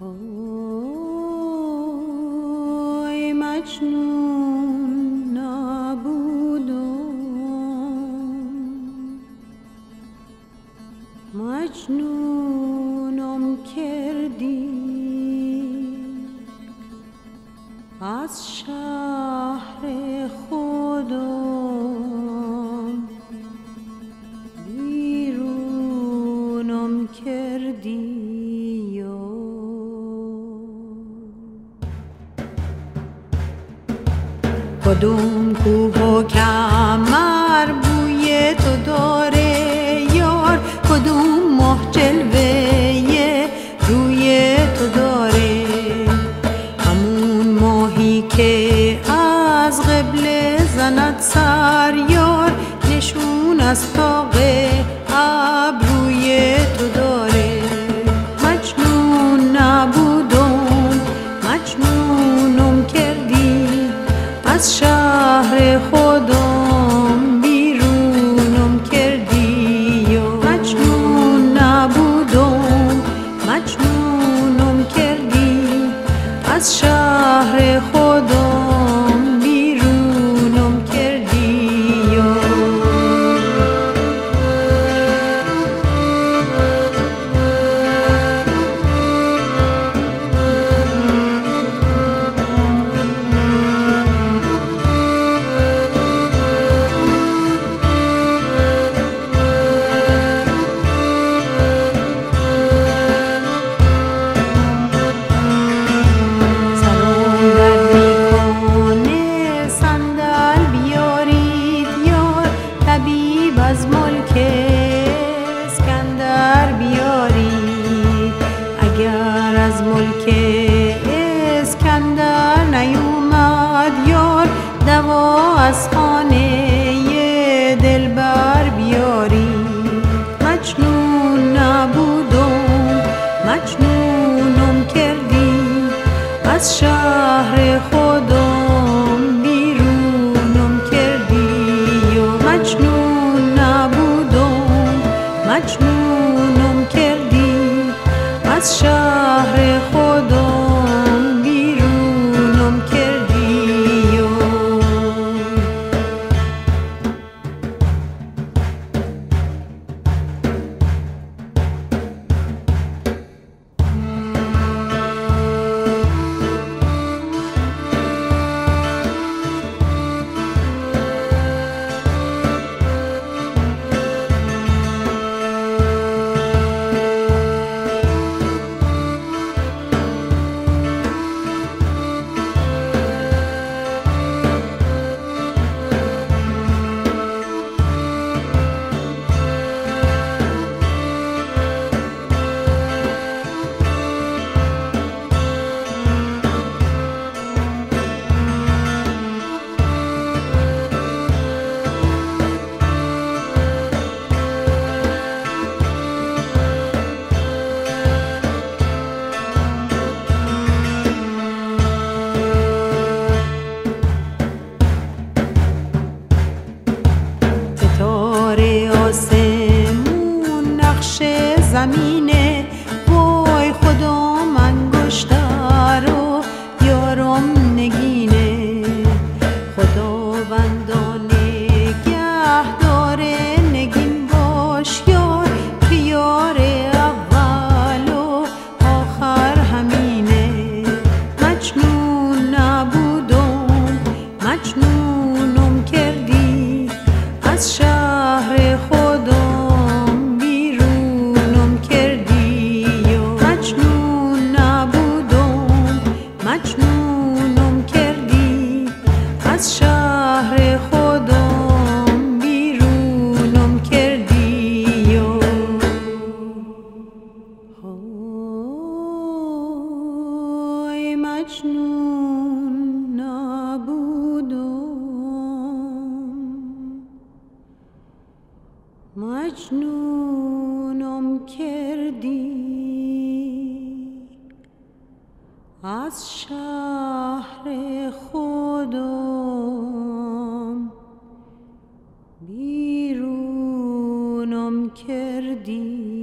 های مجنون نبودم مجنونم کردی از شهر خودم. بیرونم کردی. کدوم کوه و کمر بوی تو داره؟ یار کدوم ماه جلوه روی تو داره؟ همون ماهی که از قبل زند سر یار نشون از تاق شهر خودم بیرونم کردی و مجنون نبودم مجنونم کردی. از شهر دوا از خانه دلبر بیارید مجنون نبودم مجنونم کردی. از شهر خودم بیرونم کردی. و مجنون نبودم مجنونم کردی. از شهر مجنونم کردی. از شهر خودم بیرونم کردی.